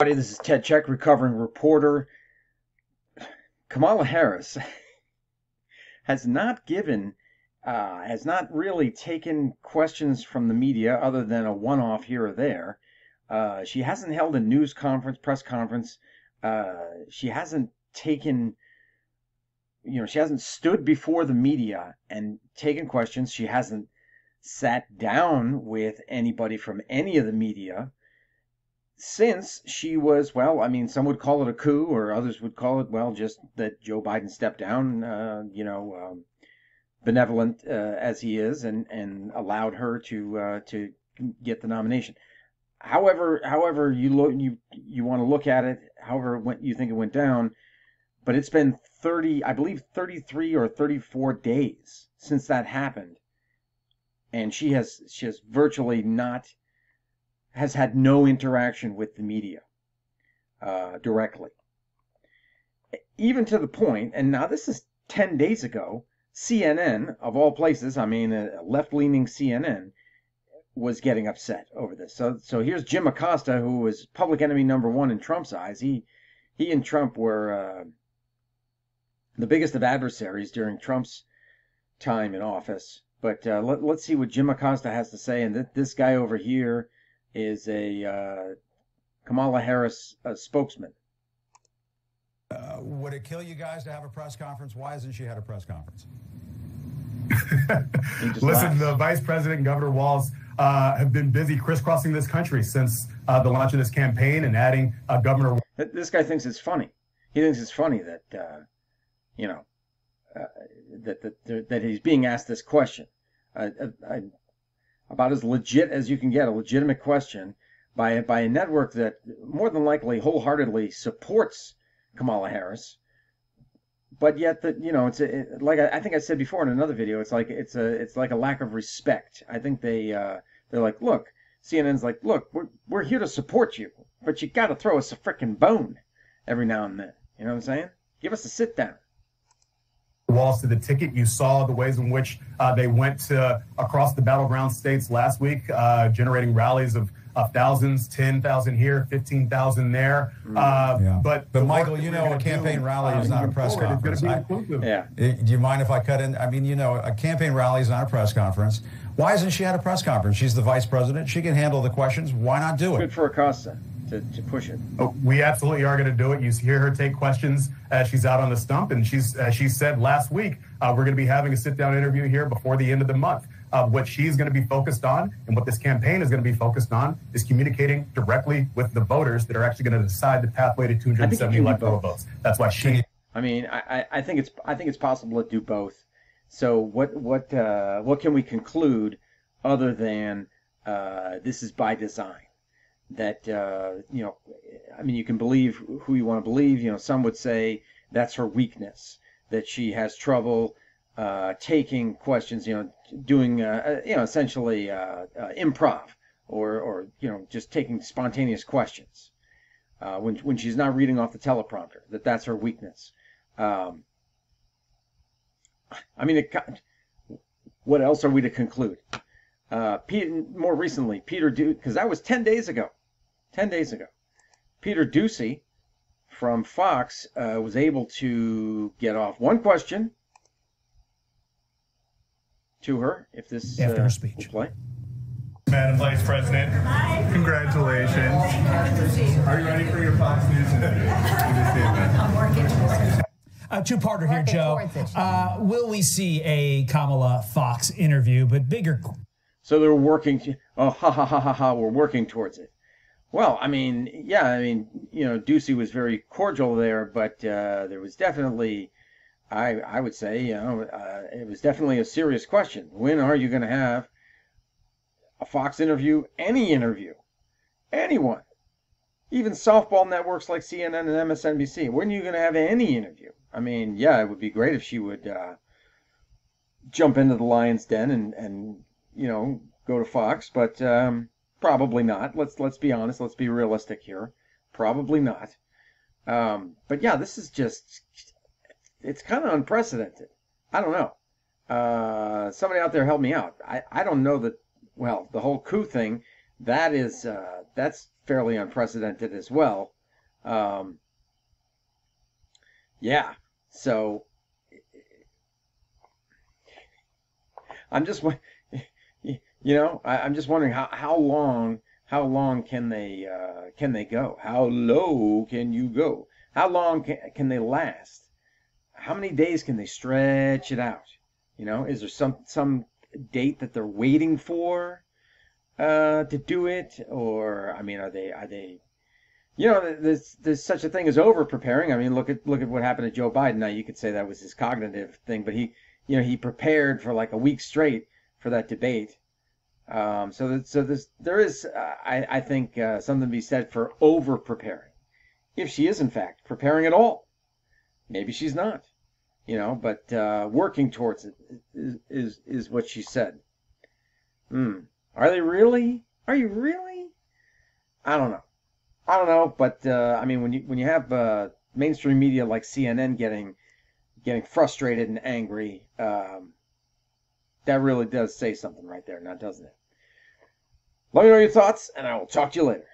This is Ted Czech, recovering reporter. Kamala Harris has not given, uh, has not really taken questions from the media other than a one off here or there. Uh, she hasn't held a news conference, press conference. Uh, she hasn't taken, you know, she hasn't stood before the media and taken questions. She hasn't sat down with anybody from any of the media since she was, well, I mean, some would call it a coup, or others would call it, well, just that Joe Biden stepped down, uh, you know, um, benevolent uh, as he is, and and allowed her to uh, to get the nomination. However, however you look, you you want to look at it, however went you think it went down, but it's been 30, I believe, 33 or 34 days since that happened, and she has she has virtually not has had no interaction with the media uh, directly. Even to the point, and now this is 10 days ago, CNN, of all places, I mean, a left leaning CNN, was getting upset over this. So, so here's Jim Acosta, who was public enemy number one in Trump's eyes. He, he and Trump were uh, the biggest of adversaries during Trump's time in office. But uh, let, us see what Jim Acosta has to say. And th- this guy over here is a uh, Kamala Harris uh, spokesman. Uh, would it kill you guys to have a press conference? Why hasn't she had a press conference? Listen, the vice president and Governor Walz uh, have been busy crisscrossing this country since uh, the launch of this campaign and adding uh, Governor. This guy thinks it's funny. He thinks it's funny that uh, you know uh, that, that that he's being asked this question. I, about as legit as you can get, a legitimate question by by a network that more than likely wholeheartedly supports Kamala Harris. But yet, that you know, it's a, it, like I, I, think I said before in another video. It's like it's a it's like a lack of respect. I think they uh, they're like, look, CNN's like, look, we're we're here to support you, but you got to throw us a freaking bone every now and then. You know what I'm saying? Give us a sit down. Walz to the ticket. You saw the ways in which uh, they went to, across the battleground states last week, uh, generating rallies of, of thousands, 10,000 here, 15,000 there. Mm. Uh, yeah. But, but Michael, you know, a campaign do, rally is not a press conference. I, yeah. Do you mind if I cut in? I mean, you know, a campaign rally is not a press conference. Why hasn't she had a press conference? She's the vice president. She can handle the questions. Why not do it? Good for Acosta to, to push it. Oh, we absolutely are going to do it. You hear her take questions as she's out on the stump, and she's as she said last week, uh, we're going to be having a sit-down interview here before the end of the month. Uh, what she's going to be focused on, and what this campaign is going to be focused on, is communicating directly with the voters that are actually going to decide the pathway to 270 electoral votes. That's why she. I mean, I, I think it's I think it's possible to do both. So what what uh, what can we conclude other than uh, this is by design? That uh, you know, I mean, you can believe who you want to believe. You know, some would say that's her weakness, that she has trouble uh, taking questions. You know, doing uh, uh you know essentially uh, uh, improv or or you know just taking spontaneous questions when when she's not reading off the teleprompter. That that's her weakness. Um, I mean, it, what else are we to conclude? Uh, Peter, more recently, Peter Doocy, because that was 10 days ago. 10 days ago. Peter Doocy from Fox uh, was able to get off one question to her, if this after uh, her speech. play. Madam Vice President, congratulations. Are you ready for your Fox News interview? I'm working towards it. A two-parter here, Joe. Uh, will we see a Kamala Fox interview? But bigger so they're working. oh, ha ha ha ha ha! We're working towards it. Well, I mean, yeah, I mean, you know, Doocy was very cordial there, but uh, there was definitely, I I would say, you know, uh, it was definitely a serious question. When are you going to have a Fox interview? Any interview? Anyone? Even softball networks like CNN and MSNBC. When are you going to have any interview? I mean, yeah, it would be great if she would uh, jump into the lion's den and and you know, go to Fox, but um, probably not. Let's let's be honest. Let's be realistic here. Probably not. Um, but yeah, this is just it's kind of unprecedented. I don't know. Uh, somebody out there help me out. I, I don't know that. Well, the whole coup thing, that is uh, that's fairly unprecedented as well. Um, yeah, so I'm just you know I, am just wondering how how long how long can they uh, can they go? How low can you go? How long can, can they last? How many days can they stretch it out? You know, is there some some date that they're waiting for uh, to do it, or I mean, are they are they you know, there's there's such a thing as over preparing. I mean, look at look at what happened to Joe Biden. Now you could say that was his cognitive thing, but he, you know, he prepared for like a week straight for that debate. Um, so that, so there's there is uh, I I think uh, something to be said for over preparing, if she is in fact preparing at all. Maybe she's not, you know, but uh, working towards it is, is is what she said. Hmm. Are they really? Are you really? I don't know. I don't know, but uh, I mean, when you when you have uh, mainstream media like CNN getting getting frustrated and angry, um, that really does say something right there, now doesn't it? Let me know your thoughts, and I will talk to you later.